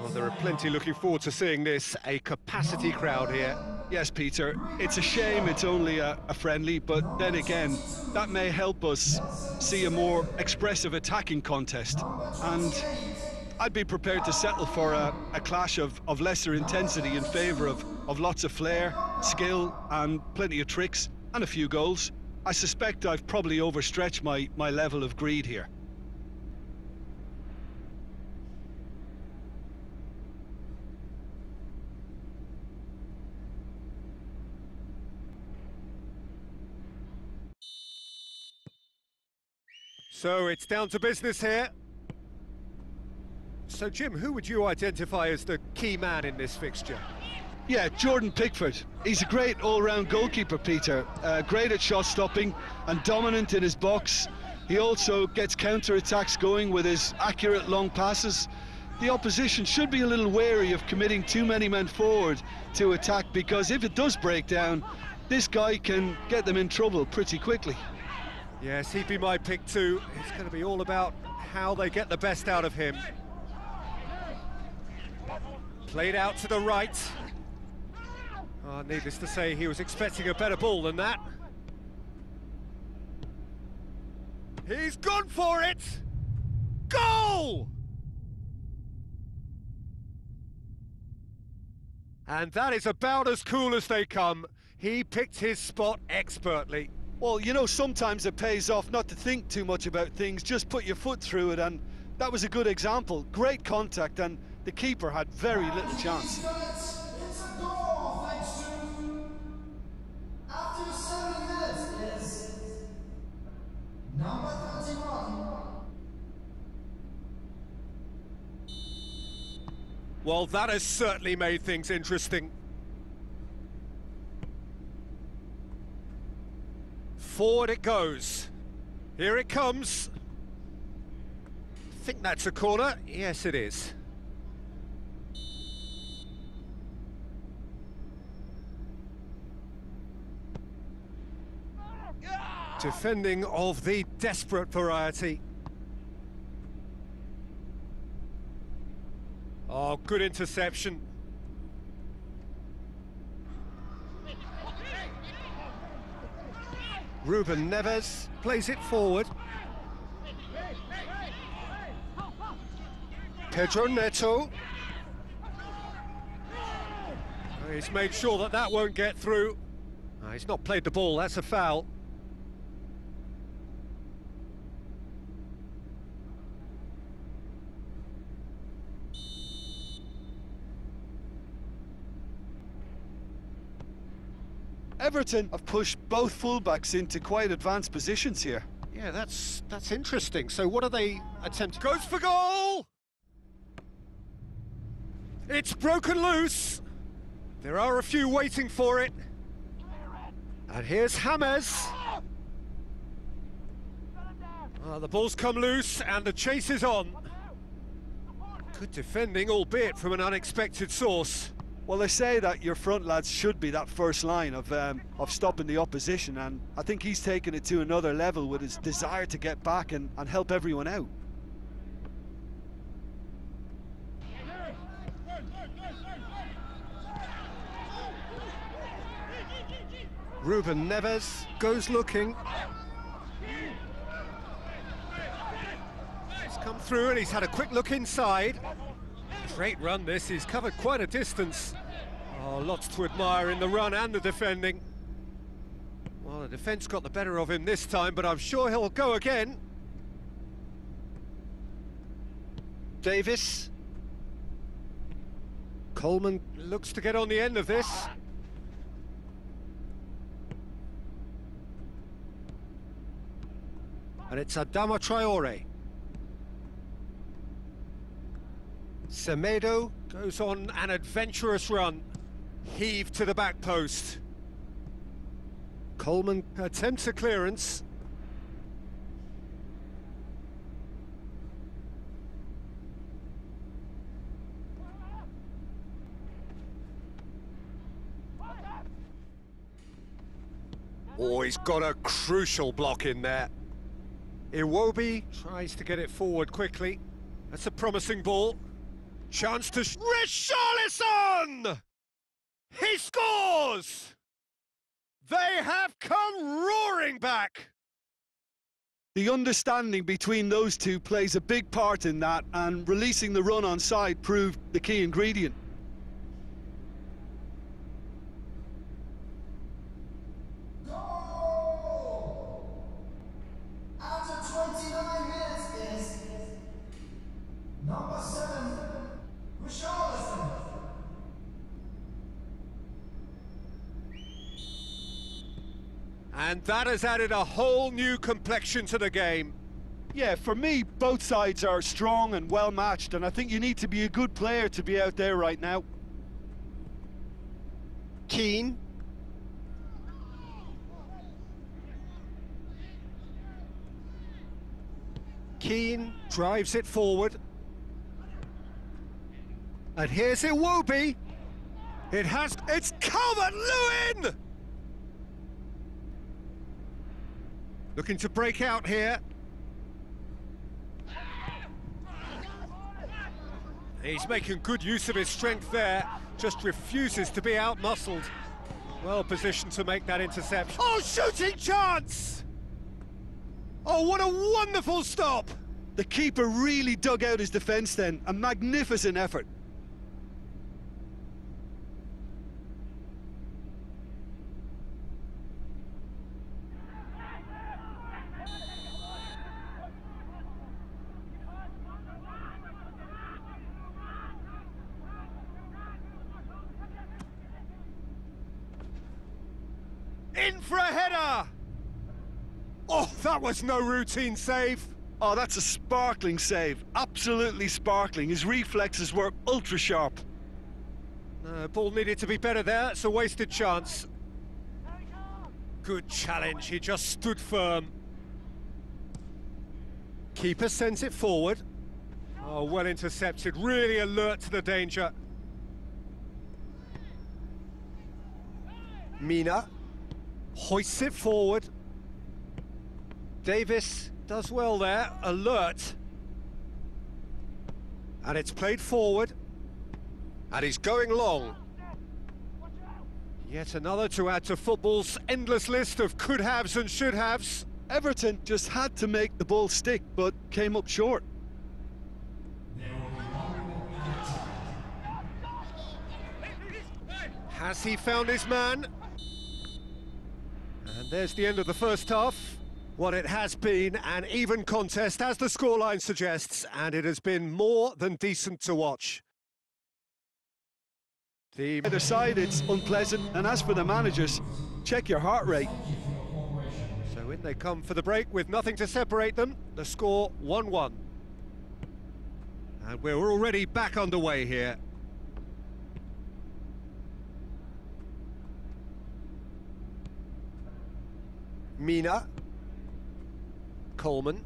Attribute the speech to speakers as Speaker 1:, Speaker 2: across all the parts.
Speaker 1: Well, there are plenty looking forward to seeing this. A capacity crowd here.
Speaker 2: Yes, Peter, it's a shame it's only a, a, friendly, but then again, that may help us see a more expressive attacking contest. And I'd be prepared to settle for a, a clash of, of lesser intensity in favour of, of lots of flair, skill, and plenty of tricks, and a few goals. I suspect I've probably overstretched my, my level of greed here.
Speaker 1: So it's down to business here. So, Jim, who would you identify as the key man in this fixture?
Speaker 2: Yeah, Jordan Pickford. He's a great all-round goalkeeper, Peter. Uh, great at shot stopping and dominant in his box. He also gets counter-attacks going with his accurate long passes. The opposition should be a little wary of committing too many men forward to attack because if it does break down, this guy can get them in trouble pretty quickly.
Speaker 1: Yes, he'd be my pick too. It's going to be all about how they get the best out of him. Played out to the right. Oh, needless to say, he was expecting a better ball than that. He's gone for it! Goal! And that is about as cool as they come. He picked his spot expertly.
Speaker 2: Well, you know, sometimes it pays off not to think too much about things, just put your foot through it, and that was a good example. Great contact, and the keeper had very little chance.
Speaker 1: Well, that has certainly made things interesting. Forward it goes. Here it comes. I think that's a corner. Yes, it is. Defending of the desperate variety. Oh, good interception. Ruben Neves plays it forward. Pedro Neto. He's made sure that that won't get through. Oh, he's not played the ball, that's a foul.
Speaker 2: Everton have pushed both fullbacks into quite advanced positions here.
Speaker 1: Yeah, that's that's interesting. So what are they attempting? Goes for goal! It's broken loose. There are a few waiting for it. And here's Hammers. Oh, the ball's come loose and the chase is on. Good defending, albeit from an unexpected source.
Speaker 2: Well, they say that your front lads should be that first line of um, of stopping the opposition, and I think he's taken it to another level with his desire to get back and, and help everyone out.
Speaker 1: Ruben Neves goes looking. He's come through and he's had a quick look inside. Great run this, he's covered quite a distance. Oh, lots to admire in the run and the defending. Well, the defence got the better of him this time, but I'm sure he'll go again. Davis. Coleman looks to get on the end of this. And it's Adama Traore. Semedo goes on an adventurous run. Heave to the back post. Coleman attempts a clearance. Oh, he's got a crucial block in there. Iwobi tries to get it forward quickly. That's a promising ball. Chance to... Richarlison! He scores! They have come roaring back!
Speaker 2: The understanding between those two plays a big part in that, and releasing the run on side proved the key ingredient.
Speaker 1: And that has added a whole new complexion to the game.
Speaker 2: Yeah, for me, both sides are strong and well matched, and I think you need to be a good player to be out there right now.
Speaker 1: Keane. Keane drives it forward. And here's Iwobi. It has... It's Calvert-Lewin! Looking to break out here. He's making good use of his strength there, just refuses to be out-muscled. Well positioned to make that interception. Oh, shooting chance! Oh, what a wonderful stop!
Speaker 2: The keeper really dug out his defence then, a magnificent effort.
Speaker 1: In for a header! Oh, that was no routine save.
Speaker 2: Oh, that's a sparkling save. Absolutely sparkling. His reflexes were ultra sharp.
Speaker 1: Uh, ball needed to be better there. It's a wasted chance. Good challenge. He just stood firm. Keeper sends it forward. Oh, well intercepted. Really alert to the danger. Mina hoists it forward. Davis does well there, alert. And it's played forward. And he's going long. Yet another to add to football's endless list of could-haves and should-haves.
Speaker 2: Everton just had to make the ball stick, but came up short.
Speaker 1: Has he found his man? And there's the end of the first half. What it has been an even contest, as the scoreline suggests, and it has been more than decent to watch. The
Speaker 2: Either side, it's unpleasant, and as for the managers, check your heart rate.
Speaker 1: So in they come for the break with nothing to separate them. The score 1-1. And we're already back underway here. Mina. Coleman.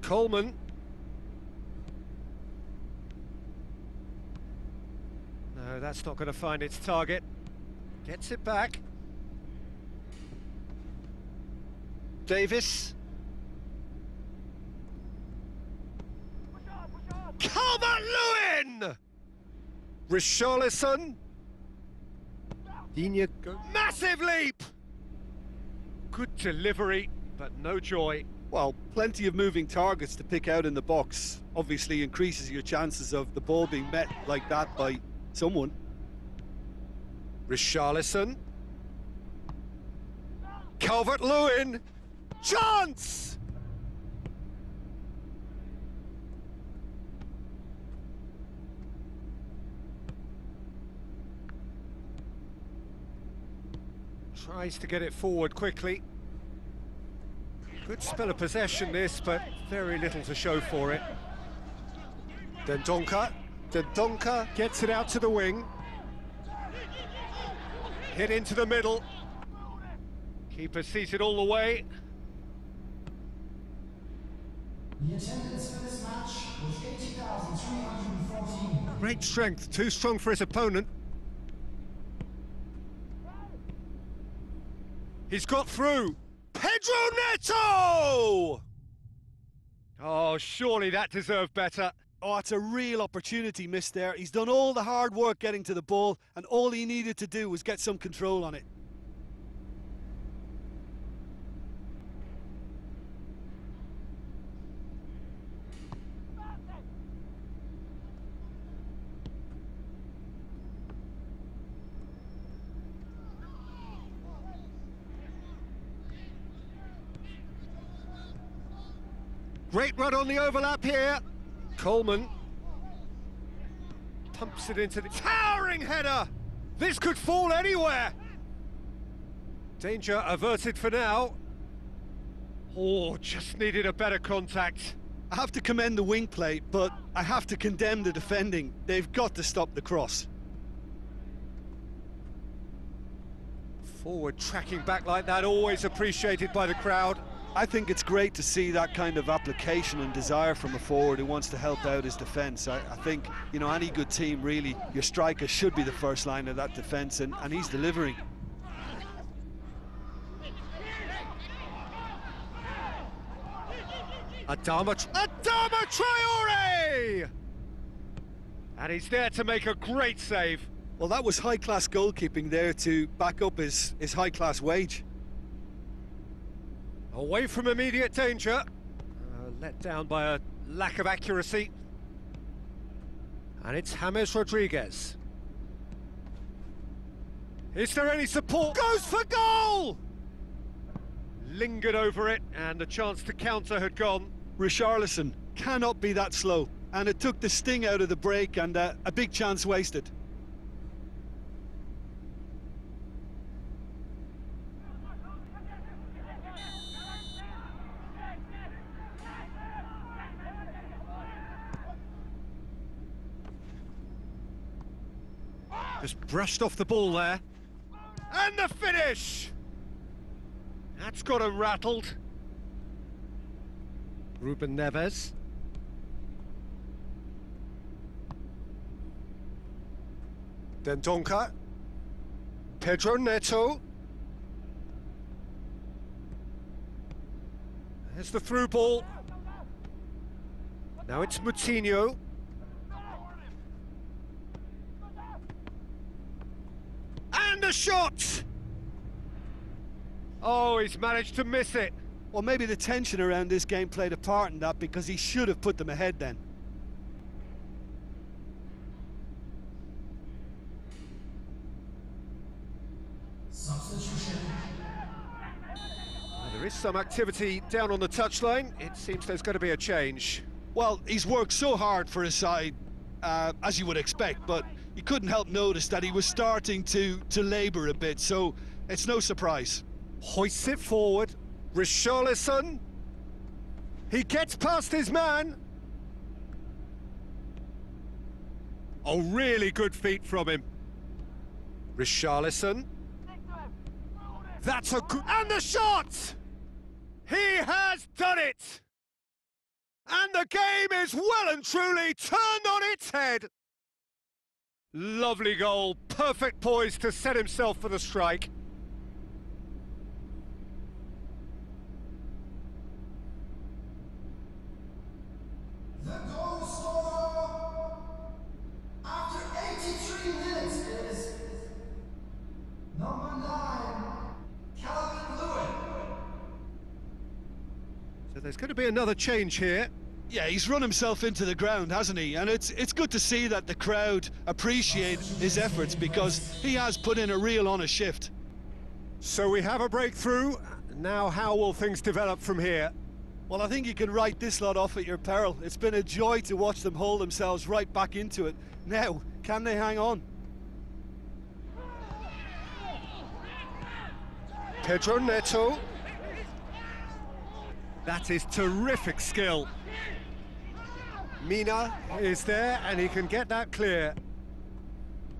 Speaker 1: Coleman. No, that's not going to find its target. Gets it back. Davis. Calvert-Lewin! Richarlison. Digne. Massive leap! Good delivery, but no joy.
Speaker 2: Well, plenty of moving targets to pick out in the box. Obviously increases your chances of the ball being met like that by someone.
Speaker 1: Richarlison. Calvert-Lewin. Chance! Tries to get it forward quickly. Good spell of possession this, but very little to show for it. Dendoncker. Then Dendoncker gets it out to the wing. Hit into the middle. Keeper sees it all the way.
Speaker 3: The attendance for this match was 80,314.
Speaker 1: Great strength, too strong for his opponent. He's got through. Pedro Neto! Oh, surely that deserved better.
Speaker 2: Oh, it's a real opportunity missed there. He's done all the hard work getting to the ball, and all he needed to do was get some control on it.
Speaker 1: Great run on the overlap here. Coleman pumps it into the towering header. This could fall anywhere. Danger averted for now. Oh, just needed a better contact.
Speaker 2: I have to commend the wing play, but I have to condemn the defending. They've got to stop the cross.
Speaker 1: Forward tracking back like that, always appreciated by the crowd.
Speaker 2: I think it's great to see that kind of application and desire from a forward who wants to help out his defence. I, I, think, you know, any good team, really, your striker should be the first line of that defence, and, and he's delivering.
Speaker 1: Adama, Adama Traore! And he's there to make a great save.
Speaker 2: Well, that was high-class goalkeeping there to back up his, his high-class wage.
Speaker 1: Away from immediate danger. Uh, let down by a lack of accuracy. And it's James Rodriguez. Is there any support? Goes for goal! Lingered over it, and the chance to counter had gone.
Speaker 2: Richarlison cannot be that slow, and it took the sting out of the break and uh, a big chance wasted.
Speaker 1: Just brushed off the ball there. And the finish! That's got him rattled. Ruben Neves. Dendoncker. Pedro Neto. There's the through ball. Now it's Moutinho. And the shot! Oh, he's managed to miss it.
Speaker 2: Well, maybe the tension around this game played a part in that because he should have put them ahead then.
Speaker 1: Well, there is some activity down on the touchline. It seems there's going to be a change.
Speaker 2: Well, he's worked so hard for his side, uh, as you would expect, but you couldn't help notice that he was starting to, to labour a bit, so it's no surprise.
Speaker 1: Hoists it forward. Richarlison. He gets past his man. Oh, really good feet from him. Richarlison. That's a good... And the shot! He has done it! And the game is well and truly turned on its head. Lovely goal, perfect poise to set himself for the strike.
Speaker 3: The goal scorer after 83 minutes is number 9, Calvert-Lewin.
Speaker 1: So there's going to be another change here.
Speaker 2: Yeah, he's run himself into the ground, hasn't he? And it's it's good to see that the crowd appreciate his efforts because he has put in a real honest shift.
Speaker 1: So we have a breakthrough. Now how will things develop from here?
Speaker 2: Well, I think you can write this lot off at your peril. It's been a joy to watch them hold themselves right back into it. Now, can they hang on?
Speaker 1: Pedro Neto. That is terrific skill. Mina is there and he can get that clear.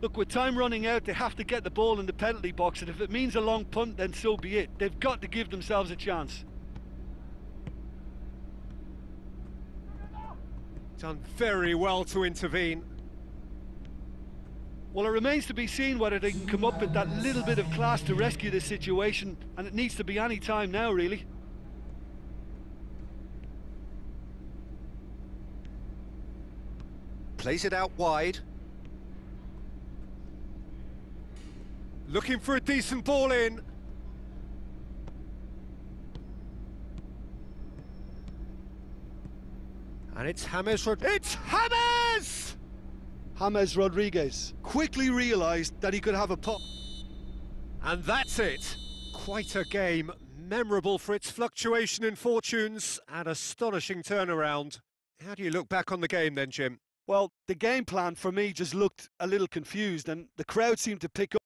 Speaker 2: Look, with time running out, they have to get the ball in the penalty box, and if it means a long punt, then so be it. They've got to give themselves a chance.
Speaker 1: Done very well to intervene.
Speaker 2: Well, it remains to be seen whether they can come up with that little bit of class to rescue this situation, and it needs to be any time now, really.
Speaker 1: Plays it out wide. Looking for a decent ball in. And it's James Rod- It's James!
Speaker 2: James Rodriguez quickly realised that he could have a pop.
Speaker 1: And that's it. Quite a game, memorable for its fluctuation in fortunes and astonishing turnaround. How do you look back on the game then, Jim?
Speaker 2: Well, the game plan for me just looked a little confused, and the crowd seemed to pick up.